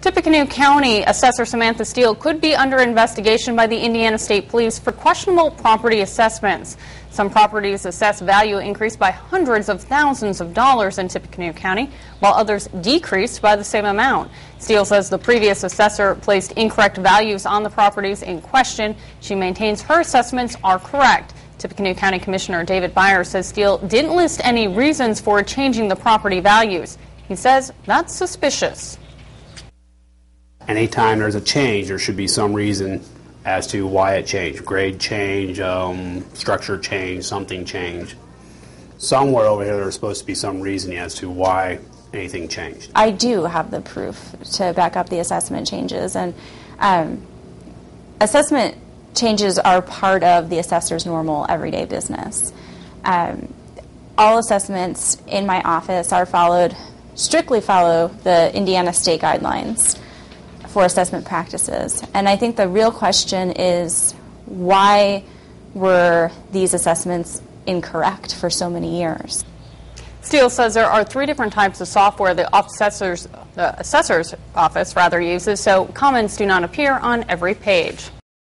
Tippecanoe County Assessor Samantha Steele could be under investigation by the Indiana State Police for questionable property assessments. Some properties assessed value increased by hundreds of thousands of dollars in Tippecanoe County, while others decreased by the same amount. Steele says the previous assessor placed incorrect values on the properties in question. She maintains her assessments are correct. Tippecanoe County Commissioner David Byers says Steele didn't list any reasons for changing the property values. He says that's suspicious. Anytime there's a change, there should be some reason as to why it changed. Grade change, um, structure change, something changed. Somewhere over here, there's supposed to be some reasoning as to why anything changed. I do have the proof to back up the assessment changes, and um, assessment changes are part of the assessor's normal everyday business. Um, all assessments in my office are followed, strictly follow the Indiana state guidelines for assessment practices. And I think the real question is why were these assessments incorrect for so many years? Steele says there are three different types of software the assessor's, the assessor's office rather uses, so comments do not appear on every page.